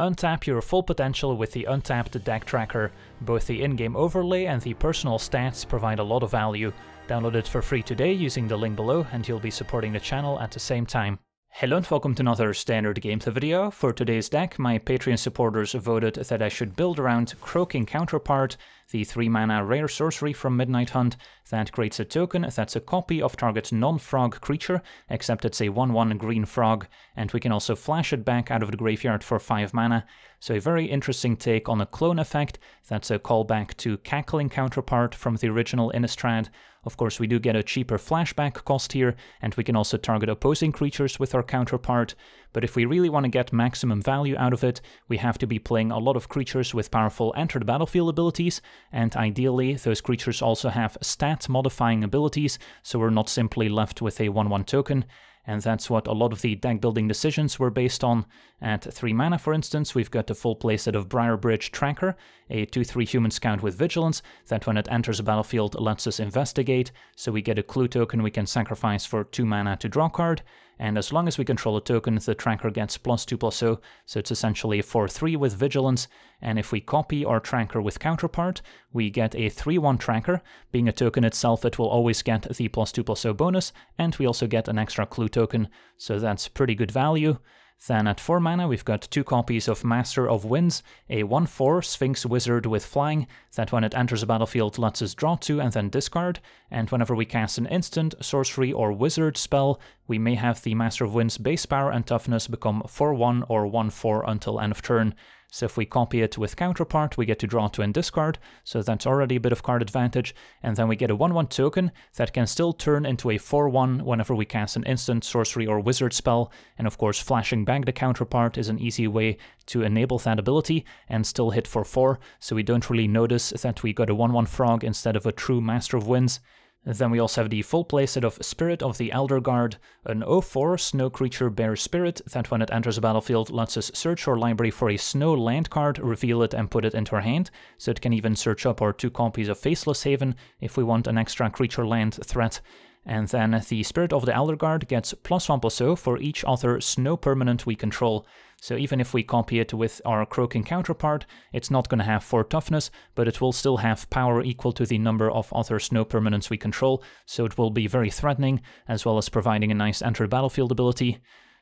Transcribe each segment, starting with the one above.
Untap your full potential with the Untapped Deck Tracker. Both the in-game overlay and the personal stats provide a lot of value. Download it for free today using the link below and you'll be supporting the channel at the same time. Hello and welcome to another Standard Games video. For today's deck, my Patreon supporters voted that I should build around Croaking Counterpart, the 3 mana rare sorcery from Midnight Hunt that creates a token that's a copy of target's non-frog creature, except it's a 1-1 green frog, and we can also flash it back out of the graveyard for 5 mana. So a very interesting take on a clone effect, that's a callback to Cackling Counterpart from the original Innistrad, of course, we do get a cheaper flashback cost here, and we can also target opposing creatures with our counterpart, but if we really want to get maximum value out of it, we have to be playing a lot of creatures with powerful enter the battlefield abilities, and ideally those creatures also have stat modifying abilities, so we're not simply left with a 1-1 token, and that's what a lot of the deck building decisions were based on. At 3 mana, for instance, we've got a full playset of Briarbridge Tracker, a 2-3 human scout with Vigilance, that when it enters a battlefield lets us investigate, so we get a clue token we can sacrifice for 2 mana to draw card, and as long as we control a token, the tracker gets plus 2 plus 0, so it's essentially a 4-3 with Vigilance, and if we copy our tracker with Counterpart, we get a 3-1 tracker. Being a token itself, it will always get the plus 2 plus 0 bonus, and we also get an extra clue token, so that's pretty good value. Then at 4 mana we've got two copies of Master of Winds, a 1-4 Sphinx Wizard with Flying, that when it enters a battlefield lets us draw 2 and then discard, and whenever we cast an instant, sorcery or wizard spell, we may have the Master of Winds base power and toughness become 4-1 or 1-4 until end of turn. So if we copy it with counterpart, we get to draw to and discard, so that's already a bit of card advantage, and then we get a 1-1 token that can still turn into a 4-1 whenever we cast an instant, sorcery, or wizard spell, and of course flashing back the counterpart is an easy way to enable that ability and still hit for 4, so we don't really notice that we got a 1-1 frog instead of a true Master of Winds. Then we also have the full playset of Spirit of the Elder Guard, an 0-4 snow creature bear spirit that when it enters a battlefield lets us search our library for a snow land card, reveal it and put it into our hand, so it can even search up our two copies of Faceless Haven if we want an extra creature land threat. And then the Spirit of the Elder Guard gets plus 1 plus 0 for each other snow permanent we control. So even if we copy it with our croaking counterpart, it's not going to have 4 toughness, but it will still have power equal to the number of other snow permanents we control, so it will be very threatening, as well as providing a nice enter battlefield ability.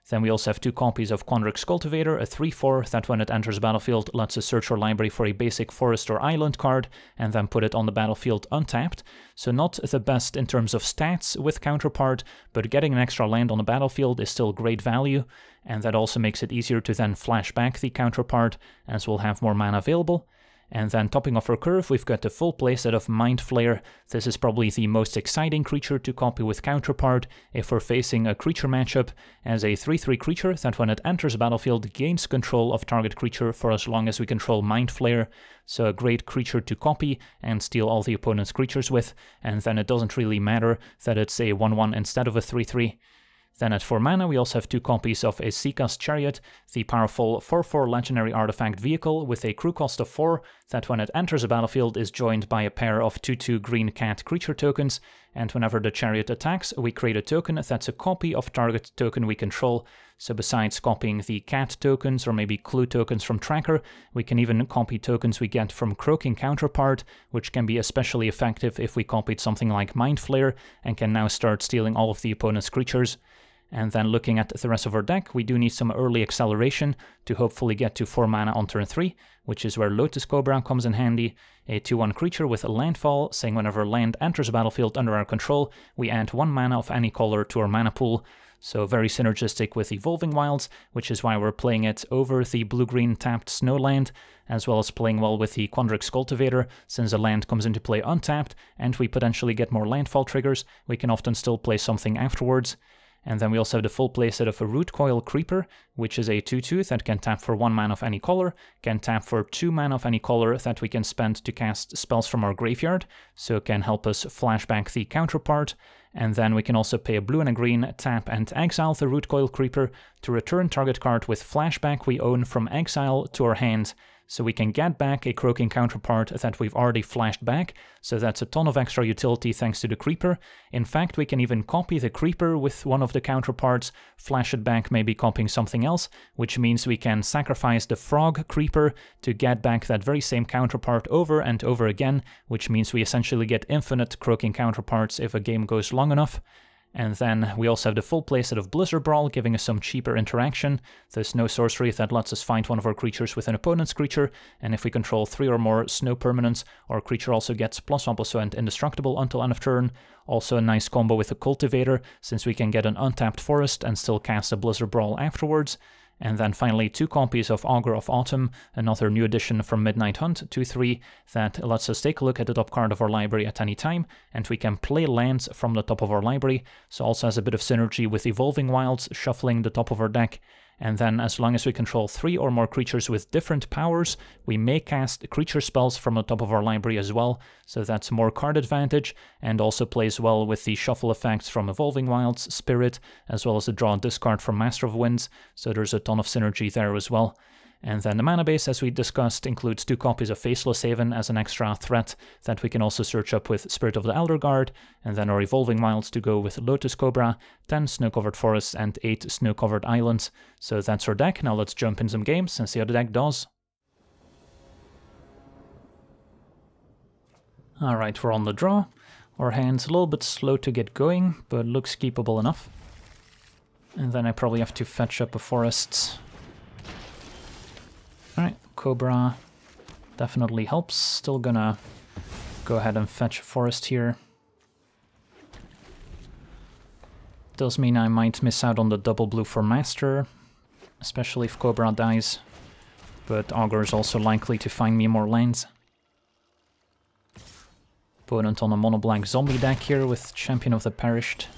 Then we also have two copies of Quandrix Cultivator, a 3-4 that when it enters battlefield lets us search our library for a basic forest or island card and then put it on the battlefield untapped. So not the best in terms of stats with Counterpart, but getting an extra land on the battlefield is still great value, and that also makes it easier to then flash back the Counterpart as we'll have more mana available. And then topping off our curve, we've got the full playset of Mind Flayer. This is probably the most exciting creature to copy with Counterpart if we're facing a creature matchup, as a 3-3 creature that when it enters battlefield gains control of target creature for as long as we control Mind Flayer. So a great creature to copy and steal all the opponent's creatures with, and then it doesn't really matter that it's a 1-1 instead of a 3-3. Then at 4 mana we also have two copies of Esika's Chariot, the powerful 4-4 legendary artifact vehicle with a crew cost of 4 that when it enters a battlefield is joined by a pair of 2-2 green cat creature tokens, and whenever the chariot attacks we create a token that's a copy of target token we control, so besides copying the cat tokens or maybe clue tokens from tracker, we can even copy tokens we get from croaking counterpart, which can be especially effective if we copied something like Mind Flayer and can now start stealing all of the opponent's creatures. And then looking at the rest of our deck, we do need some early acceleration to hopefully get to 4 mana on turn 3, which is where Lotus Cobra comes in handy, a 2-1 creature with a landfall, saying whenever land enters battlefield under our control, we add 1 mana of any color to our mana pool, so very synergistic with Evolving Wilds, which is why we're playing it over the blue-green tapped Snowland, as well as playing well with the Quandrix Cultivator, since the land comes into play untapped, and we potentially get more landfall triggers, we can often still play something afterwards. And then we also have the full playset of a Rootcoil Creeper, which is a 2-2 that can tap for 1 mana of any color, can tap for 2 mana of any color that we can spend to cast spells from our graveyard, so it can help us flashback the counterpart, and then we can also pay a blue and a green, tap and exile the Rootcoil Creeper to return target card with flashback we own from exile to our hand. So we can get back a Croaking counterpart that we've already flashed back, so that's a ton of extra utility thanks to the Creeper. In fact, we can even copy the Creeper with one of the counterparts, flash it back, maybe copying something else, which means we can sacrifice the Frog Creeper to get back that very same counterpart over and over again, which means we essentially get infinite Croaking counterparts if a game goes long enough. And then we also have the full playset of Blizzard Brawl, giving us some cheaper interaction. There's no sorcery that lets us find one of our creatures with an opponent's creature, and if we control three or more snow permanents, our creature also gets plus one plus one and indestructible until end of turn. Also a nice combo with the Cultivator, since we can get an untapped forest and still cast a Blizzard Brawl afterwards. And then finally, two copies of Augur of Autumn, another new addition from Midnight Hunt 2-3 that lets us take a look at the top card of our library at any time, and we can play lands from the top of our library, so also has a bit of synergy with Evolving Wilds, shuffling the top of our deck, and then as long as we control three or more creatures with different powers, we may cast creature spells from the top of our library as well, so that's more card advantage, and also plays well with the shuffle effects from Evolving Wilds, Spirit, as well as the draw discard from Master of Winds, so there's a ton of synergy there as well. And then the mana base, as we discussed, includes two copies of Faceless Haven as an extra threat that we can also search up with Spirit of the Elder Guard, and then our Evolving Wilds to go with Lotus Cobra, 10 snow-covered forests, and 8 snow-covered islands. So that's our deck. Now let's jump in some games and see how the deck does. Alright, we're on the draw. Our hand's a little bit slow to get going, but looks keepable enough. And then I probably have to fetch up a forest Cobra definitely helps. Still gonna go ahead and fetch a forest here. Does mean I might miss out on the double blue for Master, especially if Cobra dies. But Augur is also likely to find me more lands. Opponent on a mono black zombie deck here with Champion of the Perished.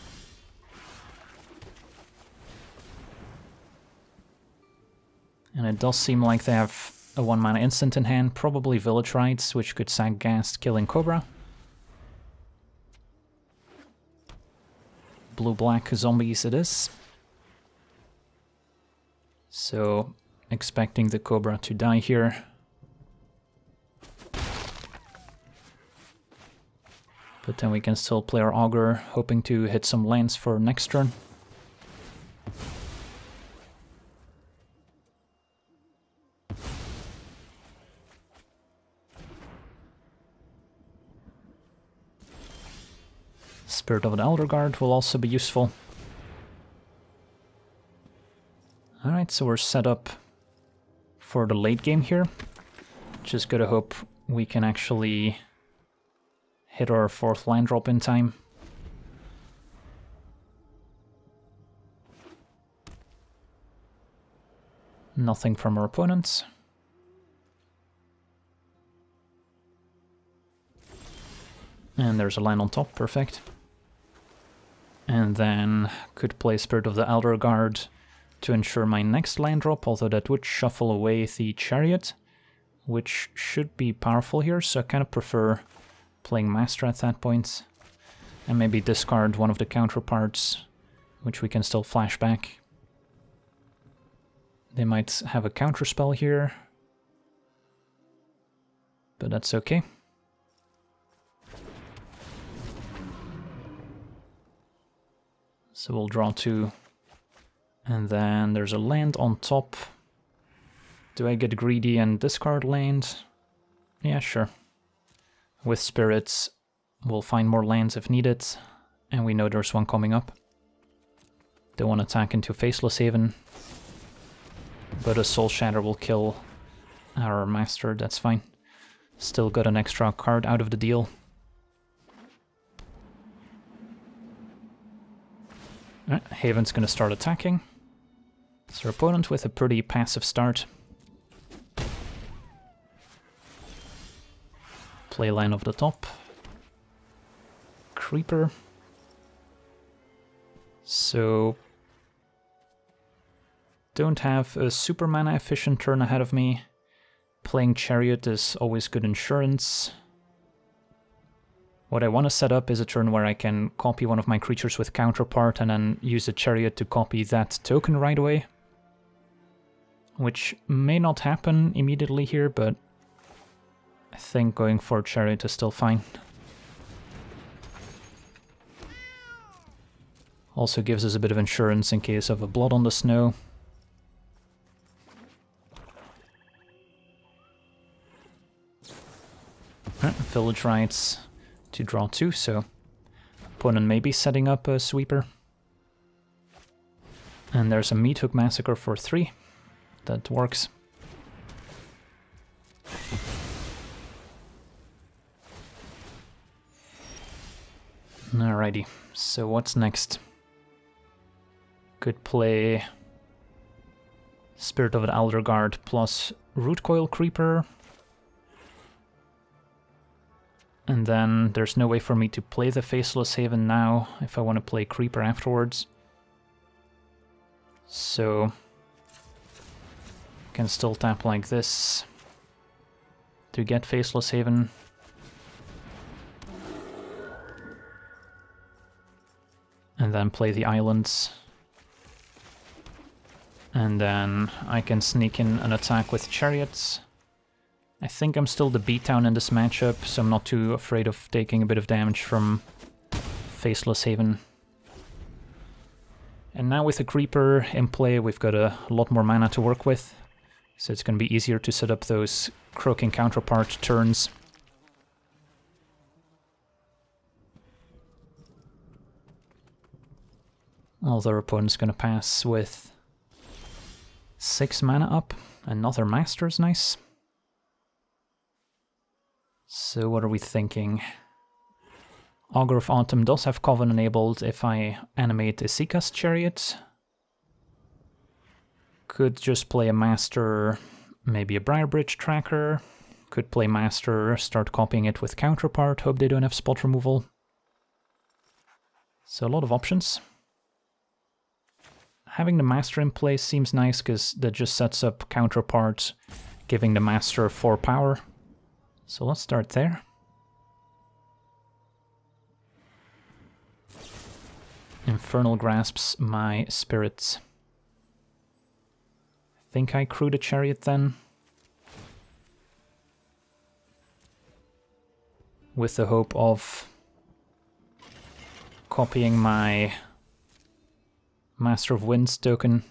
And it does seem like they have a 1 mana instant in hand, probably Village Rites, which could sack Ghast, killing Cobra. Blue-black zombies it is. So, expecting the Cobra to die here. But then we can still play our Augur, hoping to hit some lands for next turn. Spirit of the Elder Guard will also be useful. Alright, so we're set up for the late game here. Just gotta hope we can actually hit our fourth land drop in time. Nothing from our opponents. And there's a land on top, perfect. And then could play Spirit of the Elder Guard to ensure my next land drop, although that would shuffle away the Chariot, which should be powerful here, so I kind of prefer playing Master at that point. And maybe discard one of the counterparts, which we can still flash back. They might have a counterspell here, but that's okay. So we'll draw two. And then there's a land on top. Do I get greedy and discard land? Yeah, sure. With spirits, we'll find more lands if needed. And we know there's one coming up. Don't want to attack into Faceless Haven. But a Soul Shatter will kill our master, that's fine. Still got an extra card out of the deal. Right, Haven's going to start attacking. It's our opponent with a pretty passive start. Play line of the top. Creeper. So... Don't have a super mana efficient turn ahead of me. Playing Chariot is always good insurance. What I want to set up is a turn where I can copy one of my creatures with counterpart and then use a chariot to copy that token right away. which may not happen immediately here, but I think going for Chariot is still fine. Also gives us a bit of insurance in case of a blood on the snow. Village Rites to draw two, so opponent may be setting up a sweeper. And there's a Meathook Massacre for three. That works. Alrighty, so what's next? Could play Spirit of the Elderguard plus Rootcoil Creeper And then there's no way for me to play the Faceless Haven now if I want to play Creeper afterwards. So... I can still tap like this to get Faceless Haven. And then play the islands. And then I can sneak in an attack with chariots. I think I'm still the beatdown in this matchup, so I'm not too afraid of taking a bit of damage from Faceless Haven. And now with the Creeper in play, we've got a lot more mana to work with, so it's going to be easier to set up those Croaking Counterpart turns. Although our opponent's going to pass with 6 mana up, another Master is nice. So what are we thinking? Augur of Autumn does have Coven enabled if I animate Esika's Chariot. Could just play a Master, maybe a Briarbridge Tracker. Could play Master, start copying it with Counterpart, hope they don't have spot removal. So a lot of options. Having the Master in place seems nice because that just sets up Counterpart, giving the Master 4 power. So let's start there. Infernal grasps my spirits. Think I crewed a chariot then. With the hope of copying my Master of Winds token.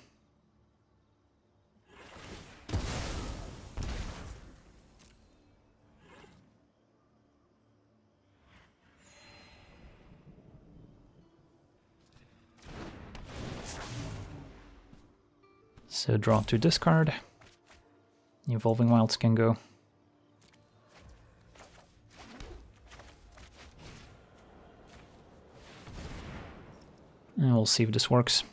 So uh, draw to discard. Evolving Wilds can go. And we'll see if this works.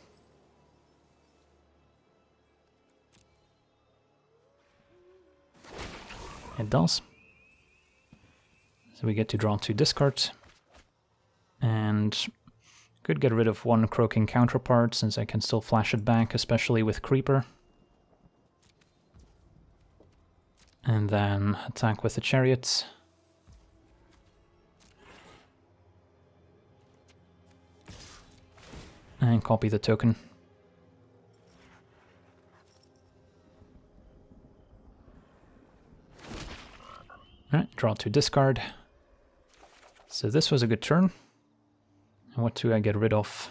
It does. So we get to draw two discards. And could get rid of one Croaking Counterpart, since I can still flash it back, especially with Creeper. And then attack with the Chariots. And copy the token. Alright, draw to discard. So this was a good turn. What do I get rid of?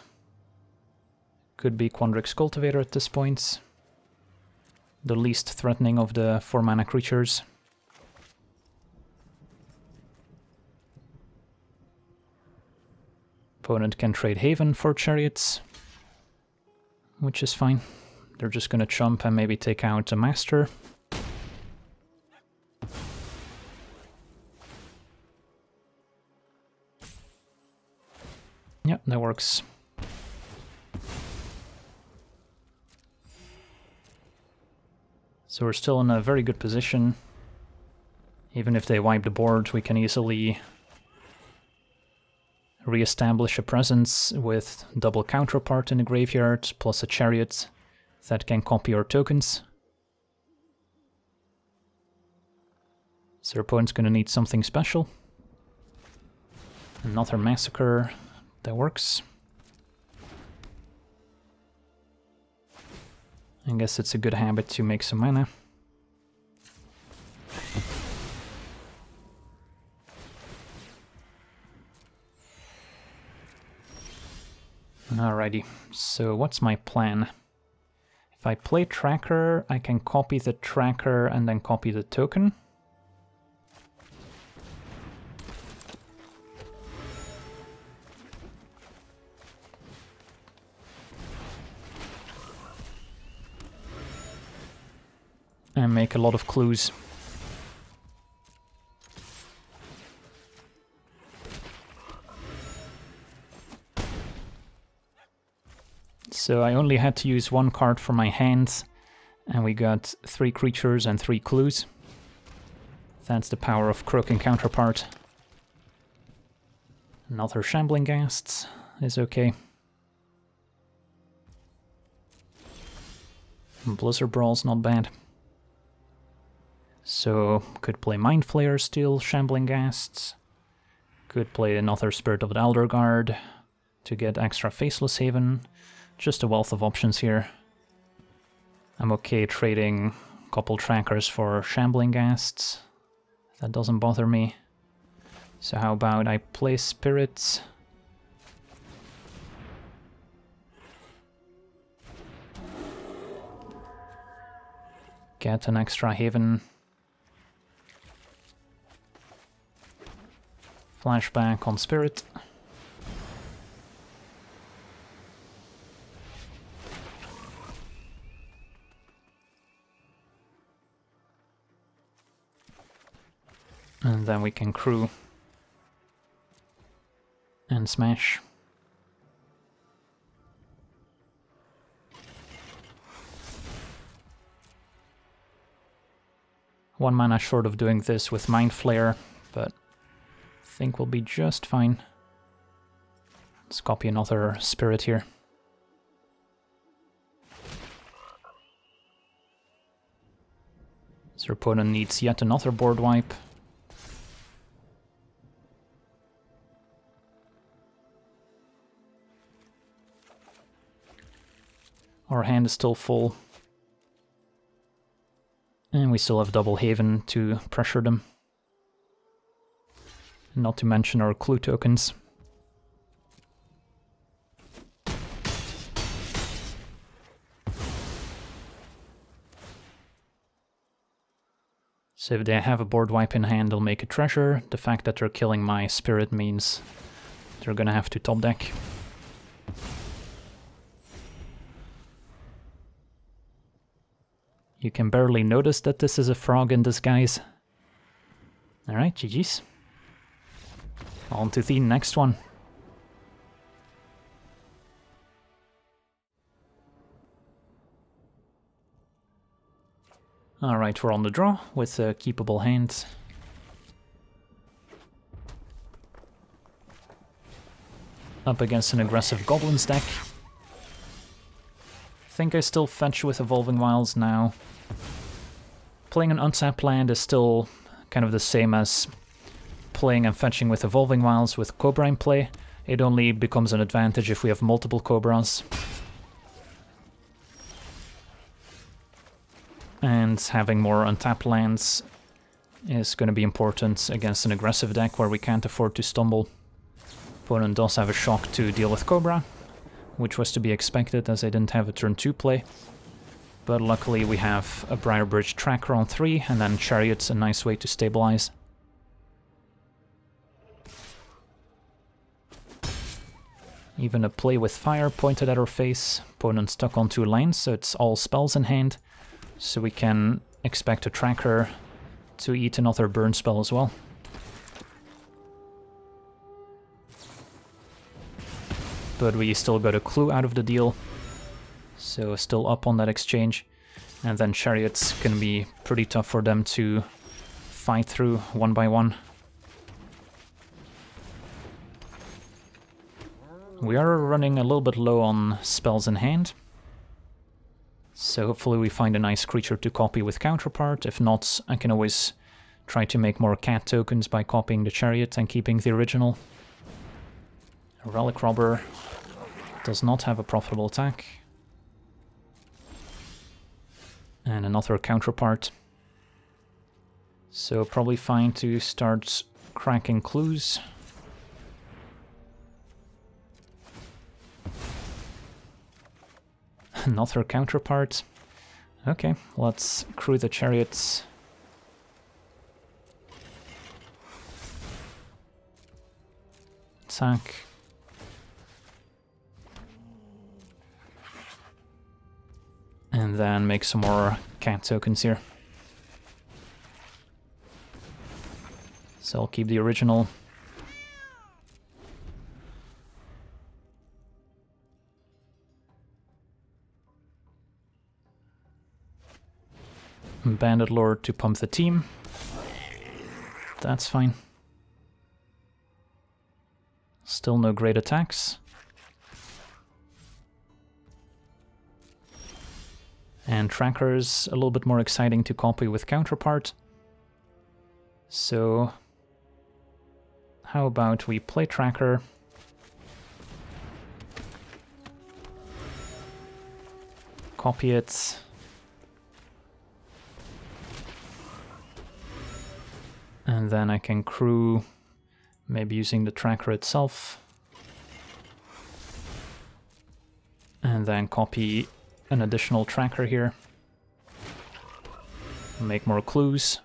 Could be Quandrix Cultivator at this point. The least threatening of the 4 mana creatures. Opponent can trade Haven for Chariots, which is fine. They're just gonna chump and maybe take out a Master. That works. So we're still in a very good position. Even if they wipe the board, we can easily re-establish a presence with double counterpart in the graveyard, plus a chariot that can copy our tokens. So our opponent's gonna need something special. Another massacre, that works. I guess it's a good habit to make some mana. Alrighty, so what's my plan? If I play tracker, I can copy the tracker and then copy the token. And make a lot of clues. So I only had to use one card for my hands, and we got three creatures and three clues. That's the power of Croaking Counterpart. Another Shambling Ghasts is okay. Blizzard Brawl's not bad. So, could play Mind Flayer still, Shambling Ghasts. Could play another Spirit of the Elder Guard to get extra Faceless Haven. Just a wealth of options here. I'm okay trading a couple trackers for Shambling Ghasts. That doesn't bother me. So how about I play Spirits? Get an extra Haven. Flashback on Spirit. And then we can crew and smash. One mana short of doing this with Mind Flayer, but think we'll be just fine. Let's copy another spirit here. So our opponent needs yet another board wipe. Our hand is still full. And we still have double Haven to pressure them. Not to mention our clue tokens. So if they have a board wipe in hand, they'll make a treasure. The fact that they're killing my spirit means they're gonna have to top deck. You can barely notice that this is a frog in disguise. Alright, GG's. On to the next one. Alright, we're on the draw with a keepable hand. Up against an aggressive Goblins deck. think I still fetch with Evolving Wilds now. Playing an untapped land is still kind of the same as playing and fetching with Evolving Wilds with Cobra in play. It only becomes an advantage if we have multiple Cobras. And having more untapped lands is going to be important against an aggressive deck where we can't afford to stumble. Opponent does have a shock to deal with Cobra, which was to be expected as I didn't have a turn 2 play. But luckily we have a Briarbridge Tracker on 3, and then Chariot's a nice way to stabilize. Even a play with fire pointed at our face, opponent stuck on two lanes, so it's all spells in hand. So we can expect a tracker to eat another burn spell as well. But we still got a clue out of the deal, so still up on that exchange. And then Chariot's gonna be pretty tough for them to fight through one by one. We are running a little bit low on spells in hand. So hopefully we find a nice creature to copy with Counterpart. If not, I can always try to make more cat tokens by copying the Chariot and keeping the original. Relic Robber does not have a profitable attack. and another counterpart. So probably fine to start cracking clues. Another counterpart. Okay, let's crew the chariots. Attack. And then make some more cat tokens here. So I'll keep the original. Bandit Lord to pump the team. That's fine. Still no great attacks. And Tracker's a little bit more exciting to copy with Counterpart. So how about we play Tracker copy it and then I can crew maybe using the tracker itself. And then copy an additional tracker here. Make more clues.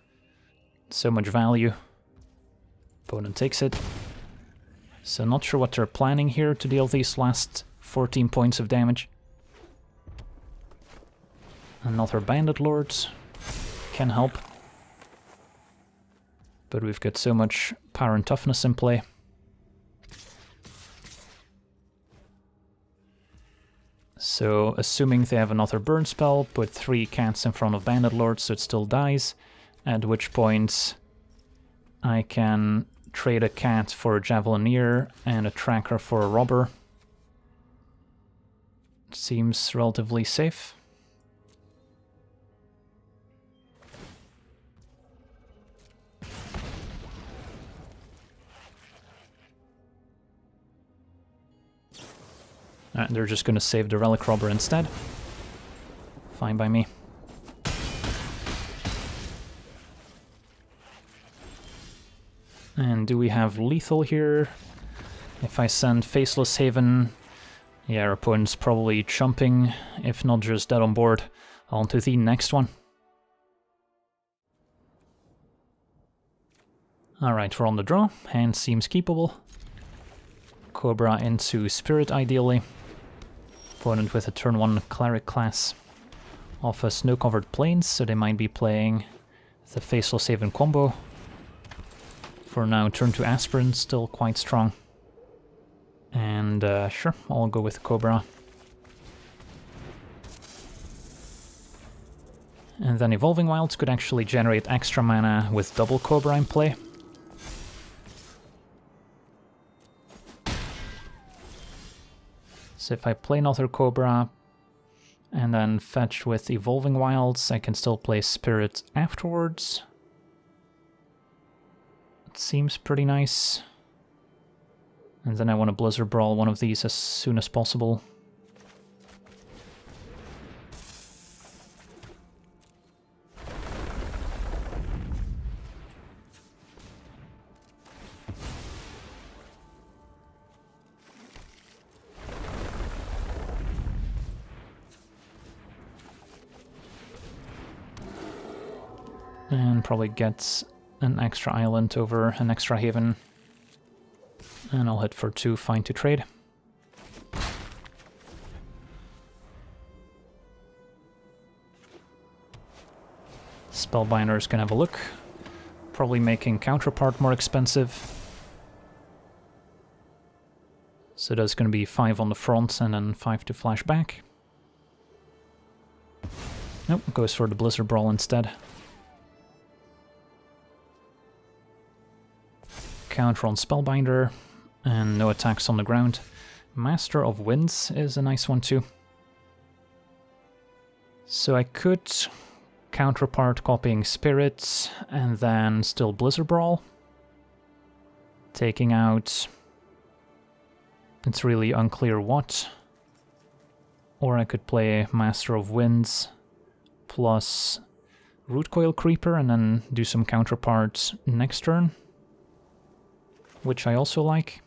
So much value. Opponent takes it. So not sure what they're planning here to deal these last 14 points of damage. Another bandit Lord can help but we've got so much power and toughness in play. So, assuming they have another burn spell, put three cats in front of Bandit Lord so it still dies, at which point I can trade a cat for a Javelineer and a tracker for a robber. Seems relatively safe. Uh, they're just gonna save the Relic Robber instead. Fine by me. And do we have lethal here? If I send Faceless Haven, yeah, our opponent's probably chumping, if not just dead on board. On to the next one. Alright, we're on the draw. Hand seems keepable. Cobra into Spirit, ideally. Opponent with a turn 1 Cleric class off a snow-covered plains, so they might be playing the Faceless Haven combo. For now, turn 2 Aspirant, still quite strong. And uh, sure, I'll go with Cobra. And then Evolving Wilds could actually generate extra mana with double Cobra in play. If I play another Cobra and then fetch with Evolving Wilds, I can still play Spirit afterwards. It seems pretty nice. And then I want to Blizzard Brawl one of these as soon as possible. Probably get an extra island over an extra haven. And I'll hit for two, fine to trade. Spellbinders can have a look. Probably making Counterpart more expensive. So that's going to be 5 on the front and then 5 to flash back. Nope, goes for the Blizzard Brawl instead. Counter on Spellbinder, and no attacks on the ground. Master of Winds is a nice one too. So I could counterpart copying Spirits and then still Blizzard Brawl. Taking out... It's really unclear what. Or I could play Master of Winds, plus Rootcoil Creeper and then do some counterparts next turn, which I also like.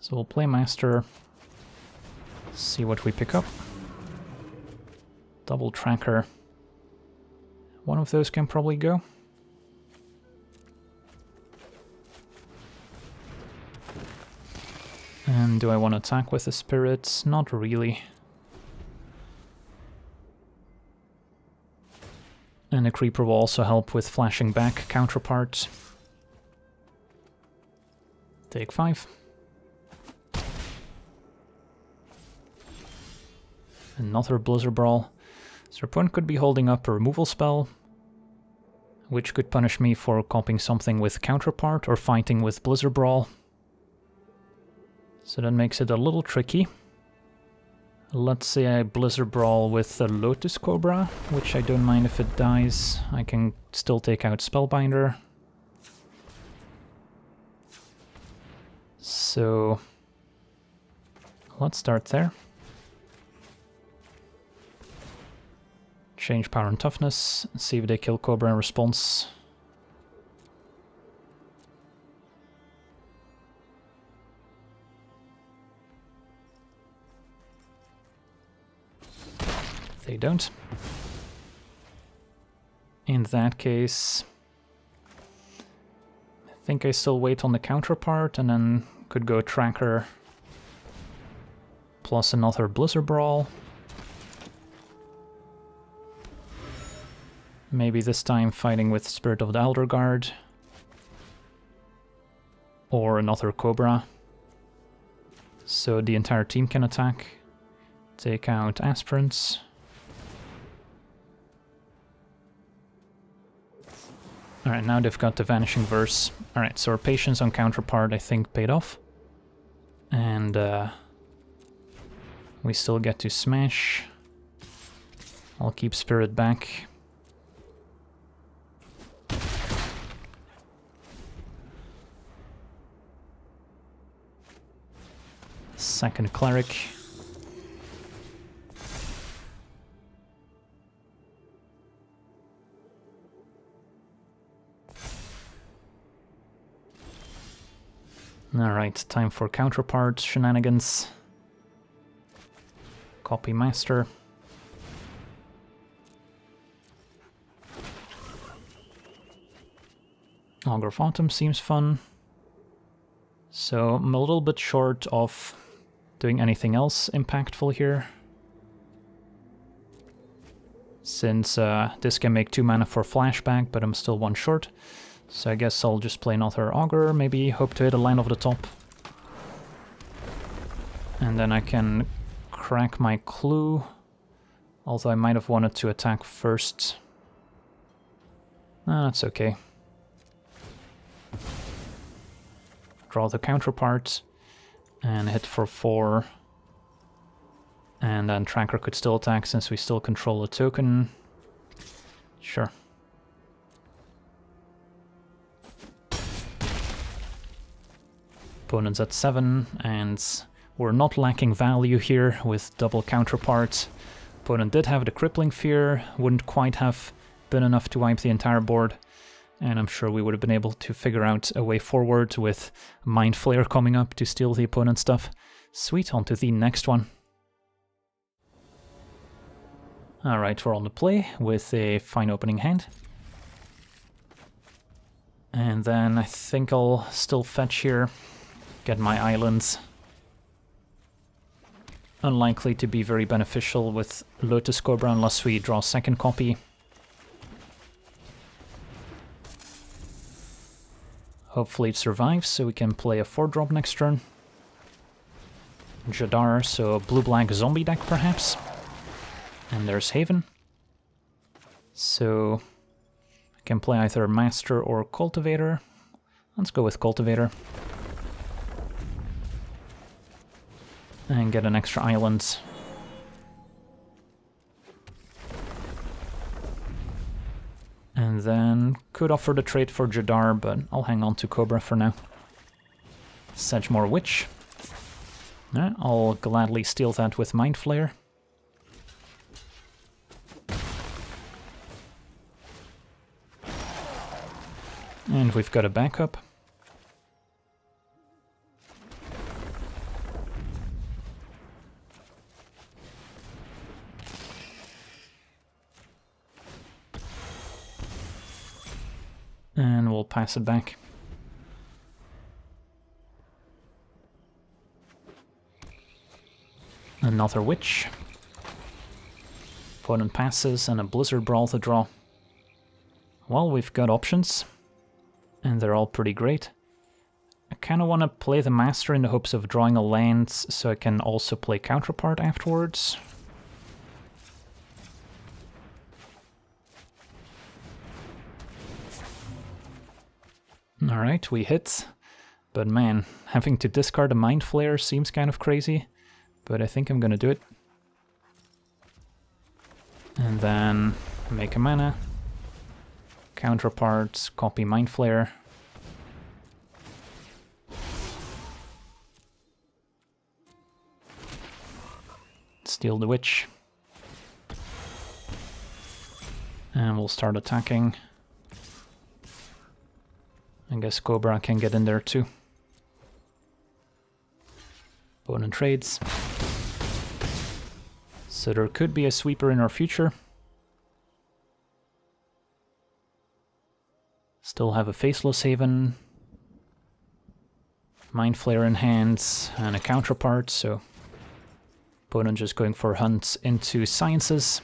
So we'll play Master, see what we pick up. Double Tracker. One of those can probably go. And do I want to attack with the spirits? Not really. And the creeper will also help with flashing back counterparts. Take five. Another Blizzard Brawl. So opponent could be holding up a removal spell, which could punish me for copying something with counterpart or fighting with Blizzard Brawl. So that makes it a little tricky. Let's say I Blizzard Brawl with a Lotus Cobra, which I don't mind if it dies. I can still take out Spellbinder. So let's start there. Change power and toughness, see if they kill Cobra in response. They don't. In that case, I think I still wait on the counterpart and then could go Tracker plus another Blizzard Brawl. Maybe this time fighting with Spirit of the Elder Guard. Or another Cobra. So the entire team can attack. Take out Aspirants. Alright, now they've got the Vanishing Verse. Alright, so our patience on counterpart I think paid off. And uh, we still get to smash. I'll keep Spirit back. Second Cleric. Alright, time for counterpart shenanigans. Copy master. Augur of Autumn seems fun. So I'm a little bit short of doing anything else impactful here. Since uh, this can make 2 mana for flashback, but I'm still one short. So I guess I'll just play another Augur, maybe hope to hit a land off the top. And then I can crack my clue, although I might have wanted to attack first. Ah, that's okay. Draw the counterpart and hit for 4. And then Tracker could still attack since we still control the token. Sure. Opponent's at 7, and we're not lacking value here with double counterparts. Opponent did have the Crippling Fear, wouldn't quite have been enough to wipe the entire board, and I'm sure we would have been able to figure out a way forward with Mind Flayer coming up to steal the opponent's stuff. Sweet, on to the next one. Alright, we're on the play with a fine opening hand. And then I think I'll still fetch here get my islands. Unlikely to be very beneficial with Lotus Cobra unless we draw second copy. Hopefully it survives so we can play a 4-drop next turn. Jadar, so blue-black zombie deck perhaps. And there's Haven. So I can play either Master or Cultivator. Let's go with Cultivator. And get an extra island. And then could offer the trade for Jadar, but I'll hang on to Cobra for now. Sedgemoor Witch. Yeah, I'll gladly steal that with Mind Flayer. And we've got a backup. Pass it back. Another Witch. Opponent passes and a Blizzard Brawl to draw. Well, we've got options, and they're all pretty great. I kind of want to play the Master in the hopes of drawing a land so I can also play Counterpart afterwards. Alright, we hit. But man, having to discard a Mind Flayer seems kind of crazy. But I think I'm gonna do it. And then make a mana. Counterparts, copy Mind Flayer. Steal the Witch. And we'll start attacking. I guess Cobra can get in there too. Opponent trades. So there could be a sweeper in our future. Still have a Faceless Haven, Mind Flayer in hands, and a counterpart, so opponent just going for hunts into Sciences.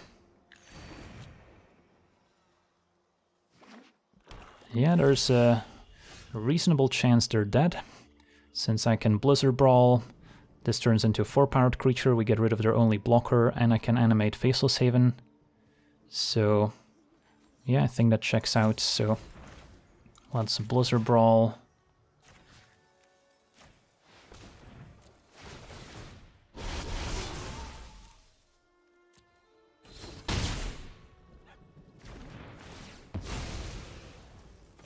Yeah, there's a reasonable chance they're dead, since I can Blizzard Brawl, this turns into a 4-powered creature, we get rid of their only blocker, and I can animate Faceless Haven. So, yeah, I think that checks out, so let's Blizzard Brawl.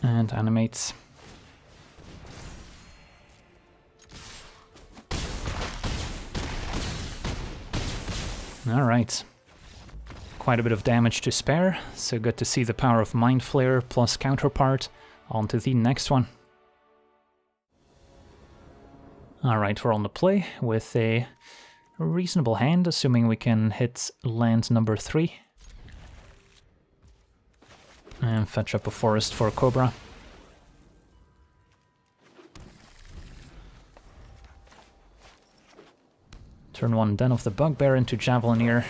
And animates. Alright. Quite a bit of damage to spare, so good to see the power of Mind Flayer plus Counterpart. On to the next one. Alright, we're on the play with a reasonable hand, assuming we can hit land number 3. And fetch up a forest for Cobra. Turn 1 Den of the Bugbear into Javelineer.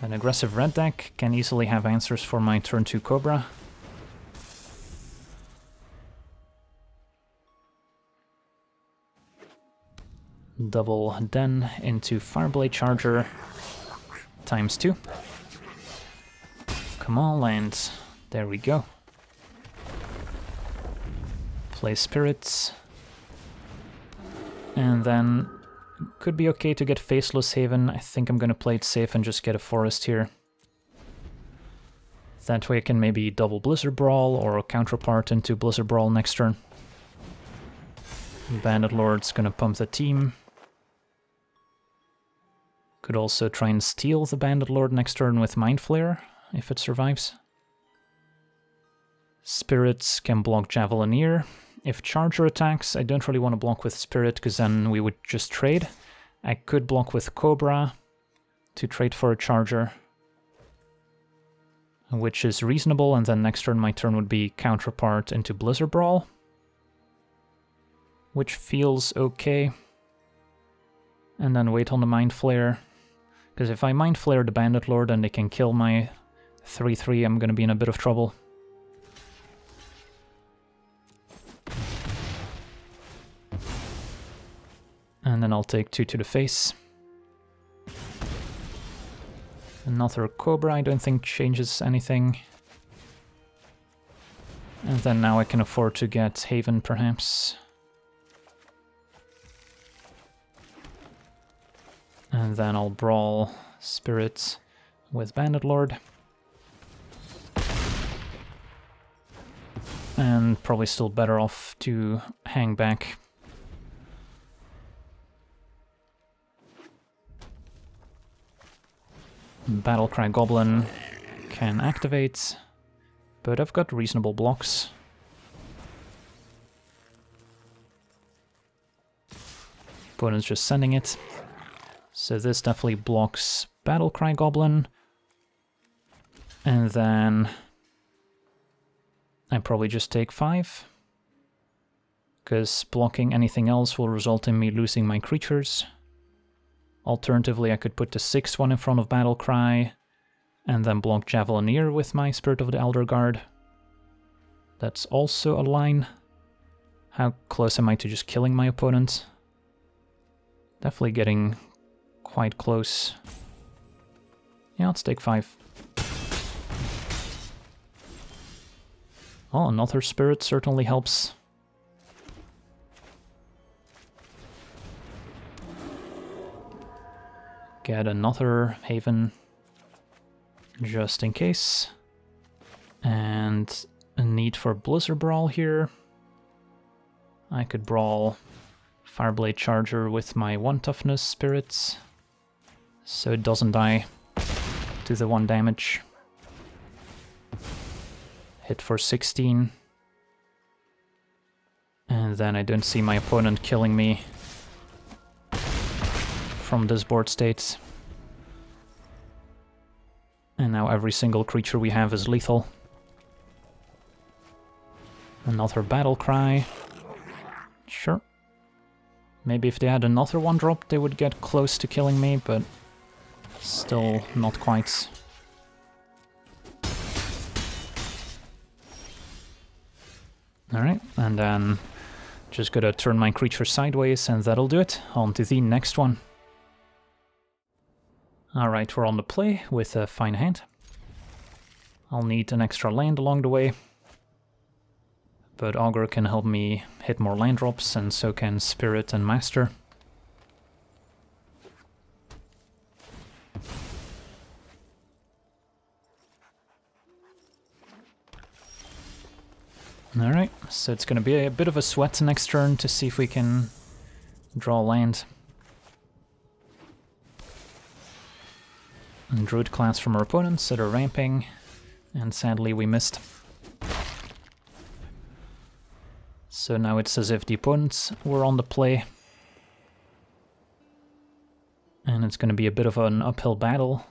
An aggressive red deck can easily have answers for my turn 2 Cobra. Double Den into Fireblade Charger times 2. Come on, lands. There we go. Play Spirits. And then could be okay to get Faceless Haven. I think I'm gonna play it safe and just get a Forest here. That way I can maybe double Blizzard Brawl or counterpart into Blizzard Brawl next turn. Bandit Lord's gonna pump the team. Could also try and steal the Bandit Lord next turn with Mind Flayer, if it survives. Spirits can block Javelineer. If Charger attacks, I don't really want to block with Spirit, because then we would just trade. I could block with Cobra to trade for a Charger, which is reasonable, and then next turn my turn would be Counterpart into Blizzard Brawl, which feels okay. And then wait on the Mind Flayer, because if I Mind Flayer the Bandit Lord and they can kill my 3-3, I'm gonna be in a bit of trouble. Then I'll take two to the face. Another Cobra I don't think changes anything. And then now I can afford to get Haven, perhaps. And then I'll Brawl Spirits with Bandit Lord. And probably still better off to hang back Battlecry Goblin can activate, but I've got reasonable blocks. Opponent's just sending it. So this definitely blocks Battlecry Goblin. And then I probably just take 5. Because blocking anything else will result in me losing my creatures. Alternatively, I could put the 6th one in front of Battle Cry, and then block Javelineer with my Spirit of the Aldergard. That's also a line. How close am I to just killing my opponent? Definitely getting quite close. Yeah, let's take 5. Oh, another spirit certainly helps. Get another Haven just in case. And a need for Blizzard Brawl here. I could brawl Fireblade Charger with my 1 toughness spirits, so it doesn't die to the 1 damage. Hit for 16. And then I don't see my opponent killing me from this board state. And now every single creature we have is lethal. Another battle cry. Sure. Maybe if they had another one drop they would get close to killing me, but still not quite. Alright, and then just gotta turn my creature sideways and that'll do it. On to the next one. Alright, we're on the play with a fine hand. I'll need an extra land along the way. But Augur can help me hit more land drops, and so can Spirit and Master. Alright, so it's gonna be a bit of a sweat next turn to see if we can draw land. And Druid class from our opponents that are ramping, and sadly we missed. So now it's as if the opponents were on the play. And it's going to be a bit of an uphill battle.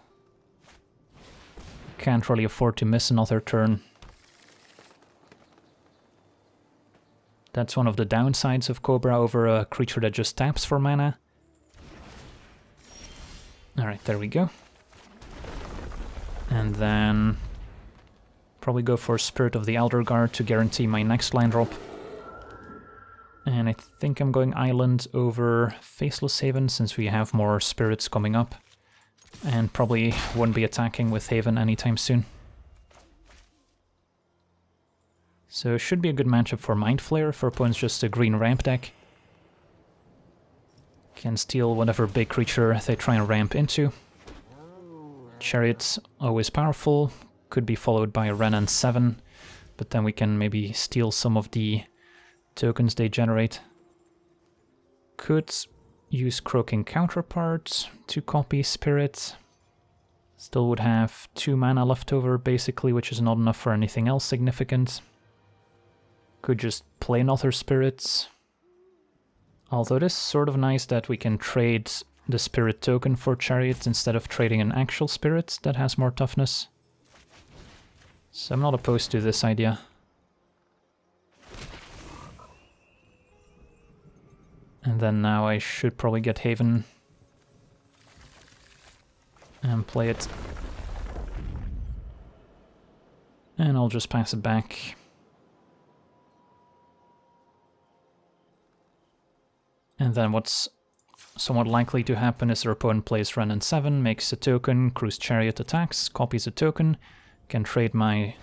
Can't really afford to miss another turn. That's one of the downsides of Cobra over a creature that just taps for mana. Alright, there we go. And then probably go for Spirit of the Aldergard to guarantee my next land drop. And I think I'm going Island over Faceless Haven since we have more spirits coming up. And probably won't be attacking with Haven anytime soon. So it should be a good matchup for Mind Flayer for opponents just a green ramp deck. Can steal whatever big creature they try and ramp into. Chariot's always powerful, could be followed by a Wrenn and 7, but then we can maybe steal some of the tokens they generate. Could use Croaking Counterparts to copy Spirit. Still would have 2 mana left over basically, which is not enough for anything else significant. Could just play another Spirits. Although it is sort of nice that we can trade the spirit token for chariot instead of trading an actual spirit that has more toughness. So I'm not opposed to this idea. And then now I should probably get Haven and play it. And I'll just pass it back. And then what's somewhat likely to happen is their opponent plays Wrenn and 7, makes a token, Cruise Chariot attacks, copies a token, can trade my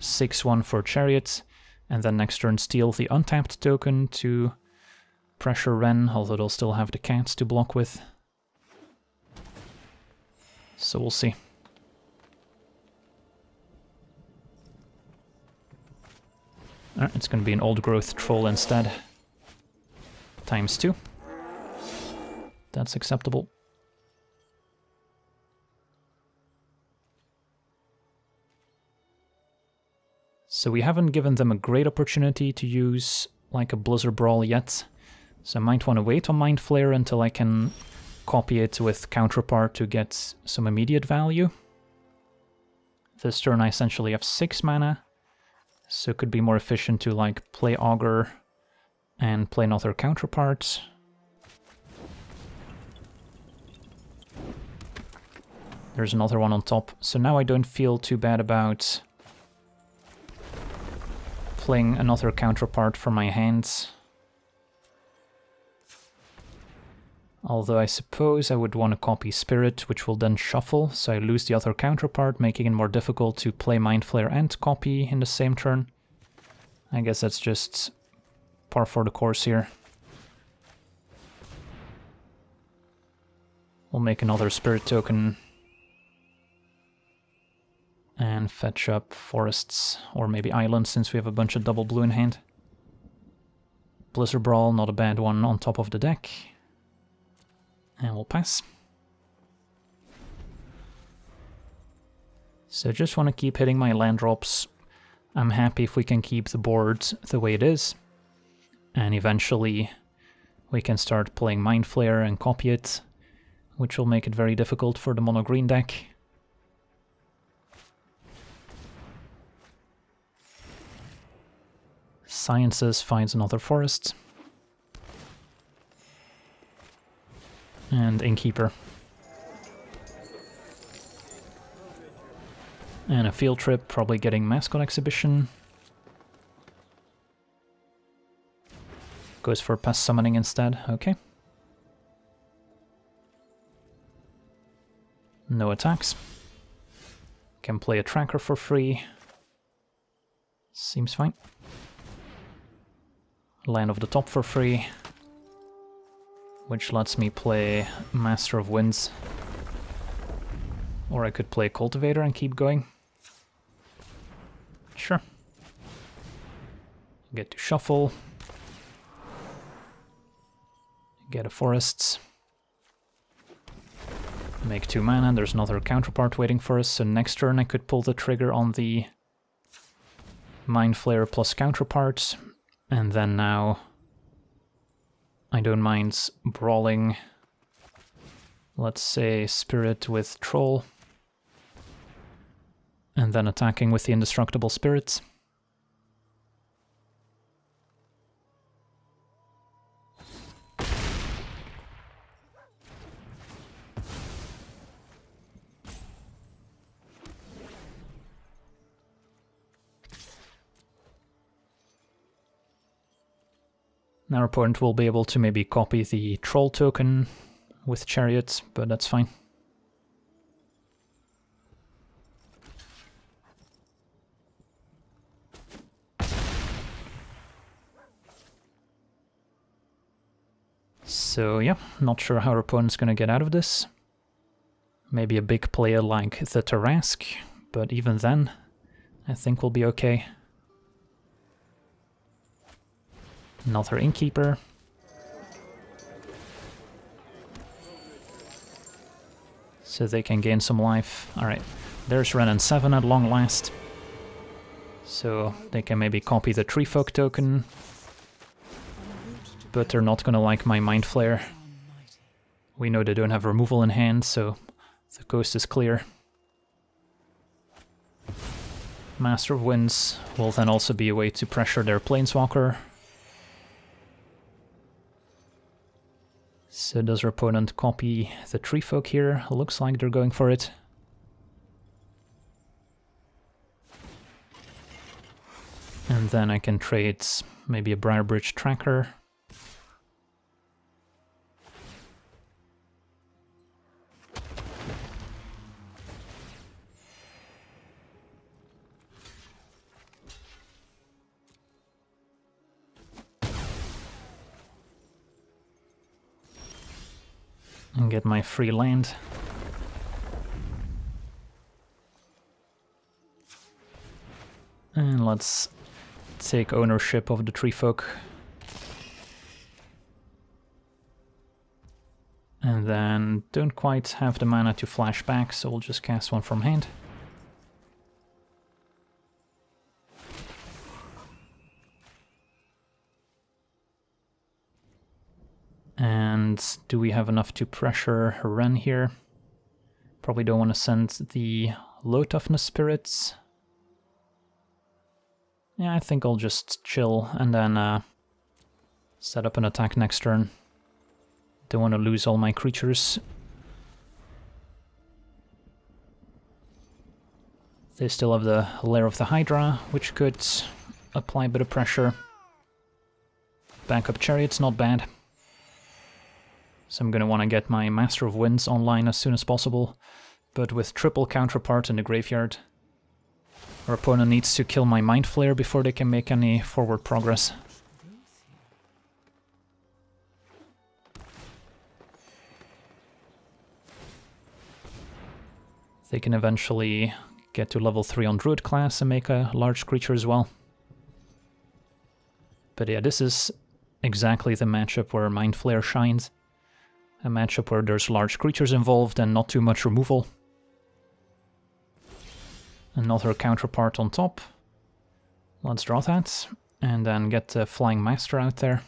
6-1 for Chariot, and then next turn steal the untapped token to pressure Wrenn, although they'll still have the cats to block with. So we'll see. it's going to be an old growth troll instead. Times two. That's acceptable. So we haven't given them a great opportunity to use like a Blizzard Brawl yet. So I might want to wait on Mind Flayer until I can copy it with Counterpart to get some immediate value. This turn I essentially have 6 mana, so it could be more efficient to like play Augur and play another Counterpart. There's another one on top, so now I don't feel too bad about playing another Counterpart for my hands. Although I suppose I would want to copy Spirit, which will then shuffle, so I lose the other counterpart, making it more difficult to play Mind Flayer and copy in the same turn. I guess that's just par for the course here. We'll make another Spirit token and fetch up forests, or maybe islands, since we have a bunch of double blue in hand. Blizzard Brawl, not a bad one on top of the deck. And we'll pass. So just want to keep hitting my land drops. I'm happy if we can keep the board the way it is. And eventually we can start playing Mind Flayer and copy it, which will make it very difficult for the mono green deck. Sciences finds another forest. and Innkeeper. And a field trip, probably getting Mascot Exhibition. Goes for Pest Summoning instead, okay. No attacks. Can play a Tracker for free. Seems fine. Land of the Top for free which lets me play Master of Winds. Or I could play Cultivator and keep going. Sure. Get to shuffle. Get a forests. Make two mana, and there's another counterpart waiting for us, so next turn I could pull the trigger on the Mind Flayer plus counterpart, and then now I don't mind brawling, let's say, Spirit with Troll, and then attacking with the Indestructible Spirits. Our opponent will be able to maybe copy the troll token with chariots, but that's fine. So yeah, not sure how our opponent's gonna get out of this. Maybe a big player like the Tarrasque, but even then, I think we'll be okay. Another innkeeper. So they can gain some life. Alright, there's Wrenn and 7 at long last. So they can maybe copy the Tree Folk token. But they're not gonna like my Mind Flayer. We know they don't have removal in hand, so the coast is clear. Master of Winds will then also be a way to pressure their Planeswalker, So does our opponent copy the tree folk here? Looks like they're going for it. And then I can trade maybe a Briarbridge tracker. And get my free land. And let's take ownership of the tree folk. And then don't quite have the mana to flash back, so we'll just cast one from hand. Do we have enough to pressure Wrenn here? Probably don't want to send the low toughness spirits. Yeah, I think I'll just chill and then uh, set up an attack next turn. Don't want to lose all my creatures. They still have the Lair of the Hydra, which could apply a bit of pressure. Backup Chariot's not bad. So I'm gonna want to get my Master of Winds online as soon as possible, but with triple counterpart in the graveyard. Our opponent needs to kill my Mind Flayer before they can make any forward progress. They can eventually get to level 3 on Druid class and make a large creature as well. But yeah, this is exactly the matchup where Mind Flayer shines. A matchup where there's large creatures involved and not too much removal. Another counterpart on top. Let's draw that. And then get the Flying Master out there.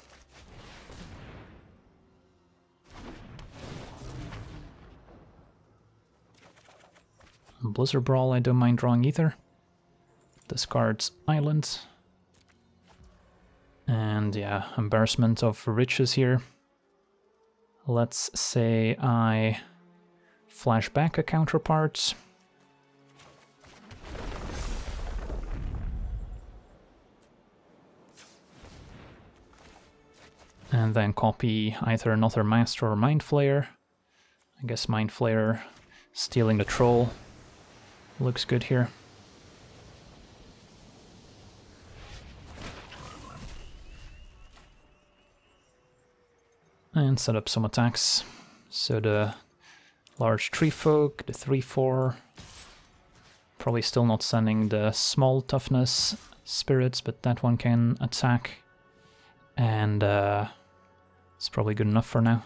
Blizzard Brawl I don't mind drawing either. Discards Island. And yeah, embarrassment of riches here. Let's say I flash back a counterpart. And then copy either another Master or Mind Flayer. I guess Mind Flayer stealing the Troll. Looks good here. And set up some attacks. So the large tree folk, the 3-4. Probably still not sending the small toughness spirits, but that one can attack. And uh, it's probably good enough for now.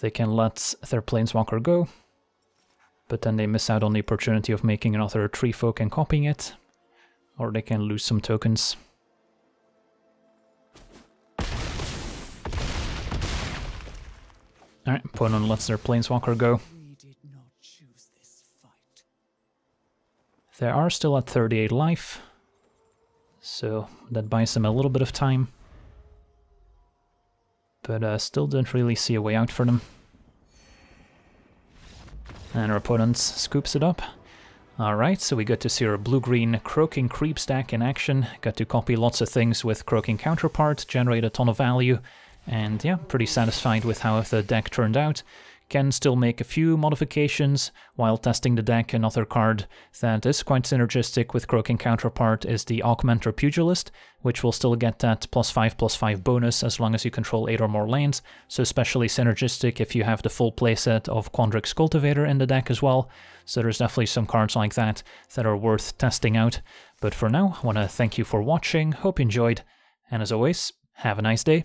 They can let their planeswalker go but then they miss out on the opportunity of making another tree folk and copying it, or they can lose some tokens. Alright, opponent lets their planeswalker go. They are still at 38 life, so that buys them a little bit of time. But uh, still don't really see a way out for them. And our opponent scoops it up. Alright, so we got to see our blue-green Croaking Creep stack in action. Got to copy lots of things with Croaking Counterpart, generate a ton of value, and yeah, pretty satisfied with how the deck turned out can still make a few modifications while testing the deck. Another card that is quite synergistic with Croaking Counterpart is the Augmenter Pugilist, which will still get that plus 5 plus 5 bonus as long as you control 8 or more lands, so especially synergistic if you have the full playset of Quandrix Cultivator in the deck as well. So there's definitely some cards like that that are worth testing out. But for now, I want to thank you for watching, hope you enjoyed, and as always, have a nice day.